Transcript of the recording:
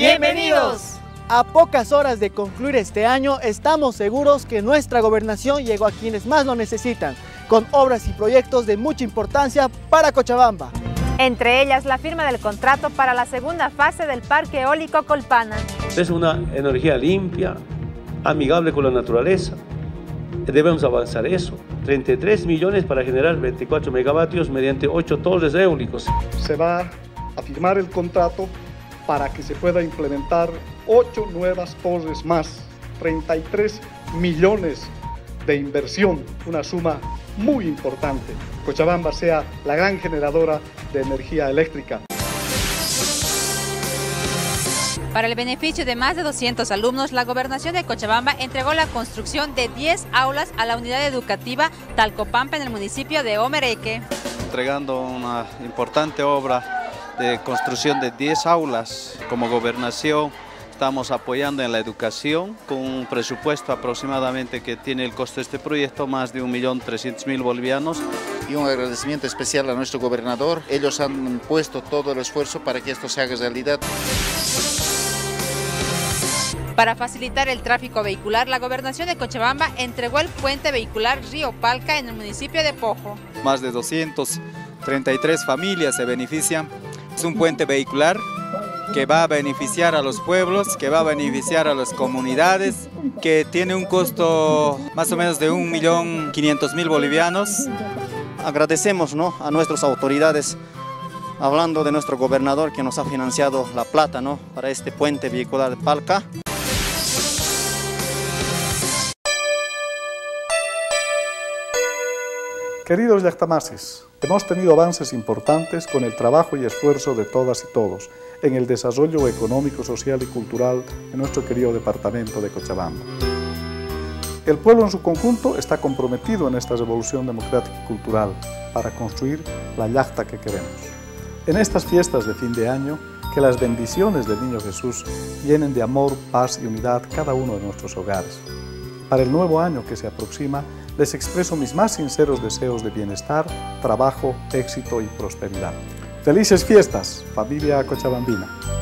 ¡Bienvenidos! A pocas horas de concluir este año, estamos seguros que nuestra gobernación llegó a quienes más lo necesitan, con obras y proyectos de mucha importancia para Cochabamba. Entre ellas, la firma del contrato para la segunda fase del Parque Eólico Colpana. Es una energía limpia, amigable con la naturaleza. Debemos avanzar eso. 33 millones para generar 24 megavatios mediante 8 torres eólicos. Se va a firmar el contrato para que se pueda implementar ocho nuevas torres más, 33 millones de inversión, una suma muy importante. Cochabamba sea la gran generadora de energía eléctrica. Para el beneficio de más de 200 alumnos, la Gobernación de Cochabamba entregó la construcción de 10 aulas a la unidad educativa Talcopampa en el municipio de Omereque. Entregando una importante obra de construcción de 10 aulas como gobernación. Estamos apoyando en la educación con un presupuesto aproximadamente que tiene el costo de este proyecto más de 1.300.000 bolivianos. Y un agradecimiento especial a nuestro gobernador. Ellos han puesto todo el esfuerzo para que esto se haga realidad. Para facilitar el tráfico vehicular, la Gobernación de Cochabamba entregó el puente vehicular Río Palca en el municipio de Pojo. Más de 233 familias se benefician es un puente vehicular que va a beneficiar a los pueblos, que va a beneficiar a las comunidades, que tiene un costo más o menos de 1.500.000 bolivianos. Agradecemos ¿no? a nuestras autoridades, hablando de nuestro gobernador que nos ha financiado la plata ¿no? para este puente vehicular de Palca. Queridos yactamasis, hemos tenido avances importantes con el trabajo y esfuerzo de todas y todos en el desarrollo económico, social y cultural de nuestro querido departamento de Cochabamba. El pueblo en su conjunto está comprometido en esta revolución democrática y cultural para construir la yacta que queremos. En estas fiestas de fin de año, que las bendiciones del Niño Jesús llenen de amor, paz y unidad cada uno de nuestros hogares. Para el nuevo año que se aproxima, les expreso mis más sinceros deseos de bienestar, trabajo, éxito y prosperidad. Felices fiestas, familia cochabambina.